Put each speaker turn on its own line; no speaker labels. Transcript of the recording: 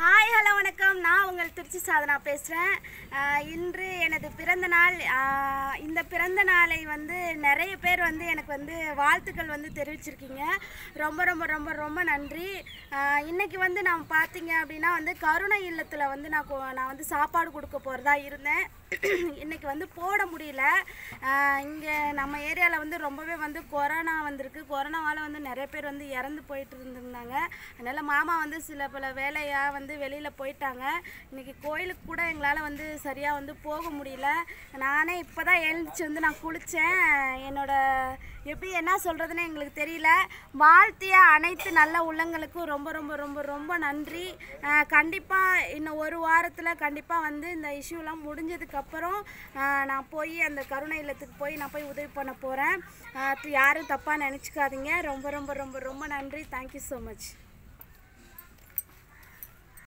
Hi. Hi hello வணக்கம். நான் உங்கள் திருச்சி சாதனா பேசுகிறேன் இன்று எனது பிறந்த நாள். இந்த பிறந்த நாளை வந்து நிறைய பேர் வந்து எனக்கு வந்து வாழ்த்துக்கள் வந்து தெரிவிச்சிருக்கீங்க. ரொம்ப ரொம்ப ரொம்ப ரொம்ப நன்றி. இன்றைக்கி வந்து நான் பார்த்தீங்க அப்படின்னா வந்து கருணை இல்லத்தில் வந்து நான் கொ- நான் வந்து சாப்பாடு கொடுக்க போகிறதா இருந்தேன். இன்றைக்கி வந்து போட முடியல. இங்கே நம்ம ஏரியாவில் வந்து ரொம்பவே வந்து கொரோனா வந்திருக்கு. கொரோனாவால் வந்து நிறைய பேர் வந்து இறந்து போயிட்டு இருந்திருந்தாங்க. அதனால் மாமா வந்து சில பல வேலையாக வந்து வெளியே வெளியில் போயிட்டாங்க. இன்றைக்கி கோயிலுக்கு கூட எங்களால் வந்து சரியாக வந்து போக முடியல. நானே இப்போ தான் எழுந்துச்சு வந்து நான் குளித்தேன் என்னோடய எப்படி என்ன சொல்கிறதுன்னு எங்களுக்கு தெரியல. வாழ்த்திய அனைத்து நல்ல உள்ளங்களுக்கும் ரொம்ப ரொம்ப ரொம்ப ரொம்ப நன்றி. கண்டிப்பாக இன்னும் ஒரு வாரத்தில் கண்டிப்பாக வந்து இந்த இஷ்யூலாம் முடிஞ்சதுக்கப்புறம் நான் போய் அந்த கருணை இல்லத்துக்கு போய் நான் போய் உதவி பண்ண போகிறேன் யாரும் தப்பாக நினச்சிக்காதீங்க. ரொம்ப ரொம்ப ரொம்ப ரொம்ப நன்றி. Thank you so much